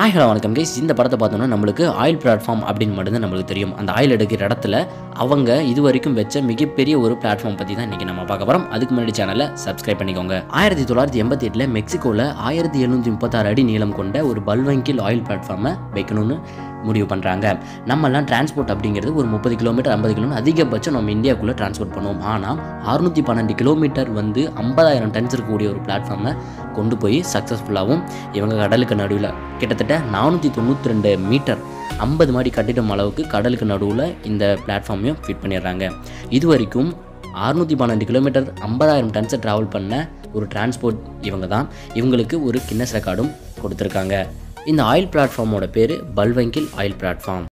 ஆய் ஹலோ வணக்கம். கைஸ் இந்த படத்தை பார்த்தோன்னா நம்மளுக்கு ஆயில் பிளாட்ஃபார்ம் அப்படின்னு மட்டும்தான் நம்மளுக்கு தெரியும். அந்த ஆயில் எடுக்கிற இடத்துல அவங்க இது வரைக்கும் வச்ச மிகப்பெரிய ஒரு பிளாட்ஃபார்ம் பற்றி தான் இன்றைக்கி நம்ம பார்க்க போகிறோம் அதுக்கு முன்னாடி சேனலை சப்ஸ்கிரைப் பண்ணிக்கோங்க. ஆயிரத்தி தொள்ளாயிரத்தி எண்பத்தி எட்டில் மெக்சிகோவில் ஆயிரத்தி எழுநூற்றி முப்பத்தாறு அடி நீளம் கொண்ட ஒரு பல்வங்கில் ஆயில் பிளாட்ஃபார்மை வைக்கணும்னு முடிவு பண்ணுறாங்க நம்மலாம் டிரான்ஸ்போர்ட் அப்படிங்கிறது ஒரு முப்பது கிலோமீட்டர் ஐம்பது கிலோமீட்டர் அதிகபட்சம் நம்ம இந்தியாவுக்குள்ளே டிரான்ஸ்போர்ட் பண்ணுவோம். ஆனால் அறுநூற்றி பன்னெண்டு கிலோமீட்டர் வந்து ஐம்பதாயிரம் டன்ஸ் இருக்கக்கூடிய ஒரு பிளாட்ஃபார்மை கொண்டு போய் சக்ஸஸ்ஃபுல்லாகவும் இவங்க கடலுக்கு நடுவில். கிட்டத்தட்ட நானூற்றி தொண்ணூற்றி ரெண்டு மீட்டர் ஐம்பது மாடி கட்டிடம் அளவுக்கு கடலுக்கு நடுவில் இந்த பிளாட்ஃபார்மையும் ஃபிட் பண்ணிடுறாங்க. இது வரைக்கும் அறுநூற்றி பன்னெண்டு கிலோமீட்டர் ஐம்பதாயிரம் டன்ஸை ட்ராவல் பண்ண ஒரு டிரான்ஸ்போர்ட் இவங்க தான். இவங்களுக்கு ஒரு கின்னஸ் ரெக்கார்டும் கொடுத்துருக்காங்க. இந்த ஆயில் பிளாட்ஃபார்மோட பேர் பல்வங்கில் ஆயில் பிளாட்ஃபார்ம்.